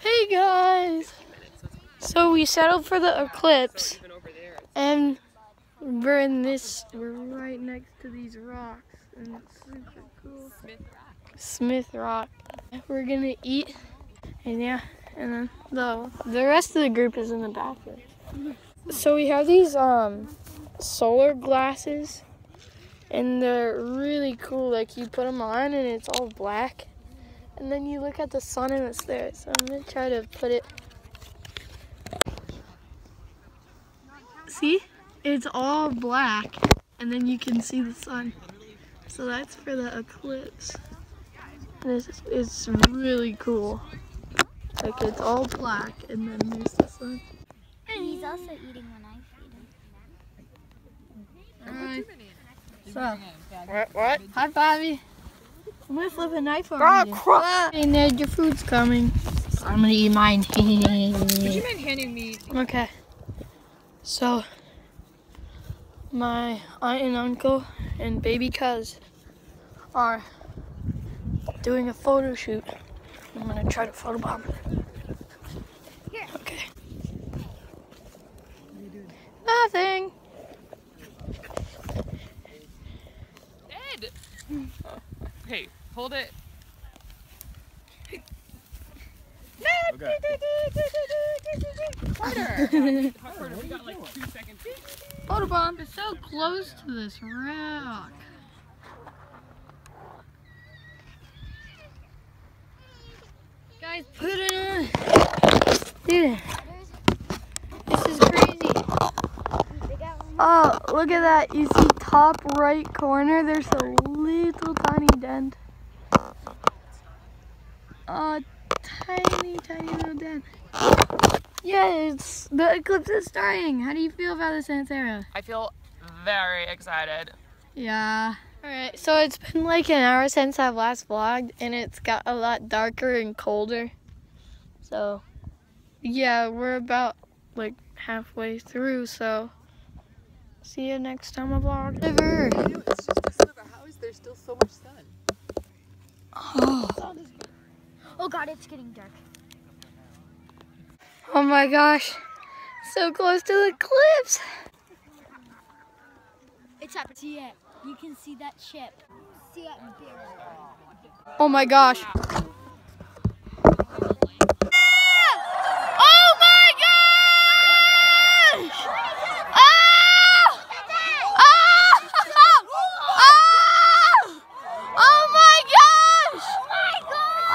Hey guys! So we settled for the eclipse, and we're in this. We're right next to these rocks, and it's super cool. Smith Rock. We're gonna eat, and yeah, and then the the rest of the group is in the bathroom. So we have these um solar glasses, and they're really cool. Like you put them on, and it's all black and then you look at the sun and it's there. So I'm gonna try to put it. See? It's all black and then you can see the sun. So that's for the eclipse. And it's, it's really cool. Like it's all black and then there's the sun. And he's also eating when I feed him. So, what? what? Hi, Bobby. I'm gonna flip a knife over Ah, you. crap. Hey, Ned, your food's coming. I'm gonna eat mine. Would you mind handing me? Okay. So, my aunt and uncle and baby cuz are doing a photo shoot. I'm gonna try to photobomb it. Here. Okay. Nothing. Ed. Hey, hold it. Carter. Carter, we got like two seconds. Photobomb is so close to this rock. Guys, put it on. Dude, this is crazy. They got one. Oh, look at that. You see top right corner? There's a little tiny dent. A tiny, tiny little dent. Yeah, it's the eclipse is starting. How do you feel about this, Sarah? I feel very excited. Yeah. Alright, so it's been like an hour since I've last vlogged, and it's got a lot darker and colder. So, yeah, we're about like halfway through, so see you next time I vlog. River. It's just a sliver. How is there still so much sun? Oh. Oh god, it's getting dark. oh my gosh, so close to the cliffs. It's up. See it. You can see that chip. See it barely. Oh my gosh. Oh my gosh! Oh! Oh! Oh! Oh my gosh! Oh!